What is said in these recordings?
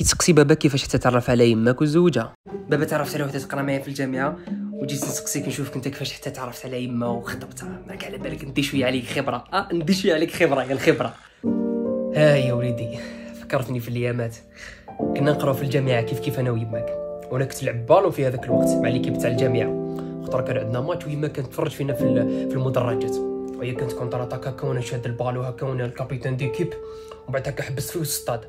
كيتسقسي بابا كيفاش تتعرف على يماك وزوجها بابا تعرفت على وحدة تقرأ معايا في الجامعة وجيت نسقسيك نشوفك أنت كيفاش حتى تعرفت على يما وخطبتها. ماك على بالك ندي شوية عليك خبرة. آه ندي شوية عليك خبرة يا الخبره ها يا وليدي فكرتني في الأيامات. كنا نقراو في الجامعة كيف كيف أنا ويماك وأنا كنت نلعب بالون في هذاك الوقت مع l'équipe تاع الجامعة. خطره كان عندنا ماتش ويما كانت تفرج فينا في في المدرجات. وهي كانت contre-attaque هكا وأنا شاد البالو هكا وأنا ال capitaine d'équipe. ومن بعد هكا حبست فيه السطاد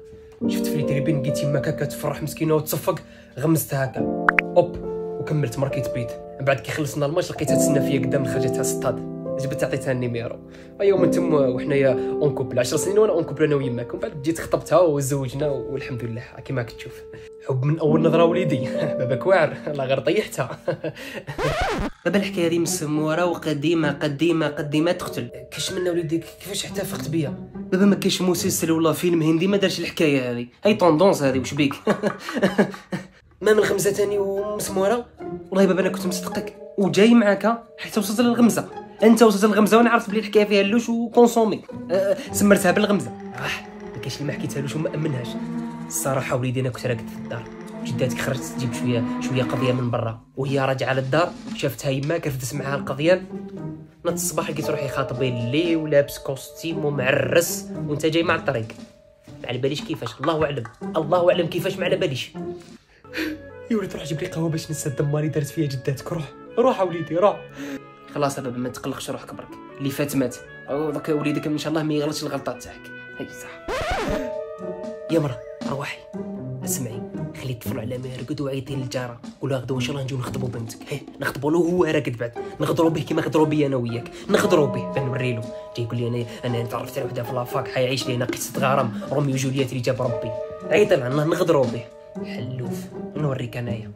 شفت في ال tribune لقيت يما هكا تفرح مسكينة وتصفق؟ غمزتها هكا. hop وكملت ماركيت but. من بعد كي خلصنا الماتش لقيتها تسنى فيا قدام خرجتها السطاد جبت عطيتها ال numéro. ايوا من تم وحنايا en couple 10 سنين وأنا en couple أنا ويماك ومن بعد جيت خطبتها وزوجنا والحمد لله. كيما كتشوف. حب من أول نظرة وليدي. باباك واعر. الله غير طيحتها. بابا الحكاية هذه مسمورة وقديمة قديمة قديمة تقتل. كاش منا وليدي؟ كيفاش احتفقت بيا؟ بابا ما كاينش مسلسل ولا فيلم هندي ما دارش الحكاية هذه. هاي tendance هذه وش بيك؟ ما من الغمزه تاني ومسمورة؟ والله بابا أنا كنت مصدقك وجاي معاك حتى وصلت للغمزة. أنت وصلت للغمزة وأنا عرفت بلي الحكاية فيها ال louche و consommée. أه سمرتها بالغمزة. ما كاينش اللي ما حكيتهالوش وما أمنهاش. الصراحة وليدي أنا كنت راقد في الدار. جداتك خرجت تجيب شوية شوية قضية من برا. وهي راجعة للدار شافتها يما كي رفدت معاها القضية؟ نضت الصباح لقيت روحي خاطب اللي ولابس costume ومعرس وانت جاي مع الطريق. ما على باليش كيفاش. الله أعلم. الله أعلم كيفاش ما على باليش. يا ولد روح جيب لي قهوة باش ننسى الدمار اللي دارت فيا جداتك. روح. روح وليدي روح. خلاص بابا ما تقلقش روحك برك اللي فات مات. دوك وليدك إن شاء الله ما يغلطش الغلطات تاعك. هاي صح. يا مرا روحي. خلي الطفل على ما يرقد وعيطي للجاره قولها غدا شاء الله نجيو نخطبوا بنتك. هي نخطبوا له هو راقد بعد. نغدروا به كيما غدروا بي أنا وياك. نغدروا به نوري له؟ جاي يقول لي أنا أنا تعرفت على وحدة في la fac حيعيش لينا قصة غرام. روميو وجولييت اللي جاب ربي. عيط لنا نغدروا به. حلوف. نوريك أنايا.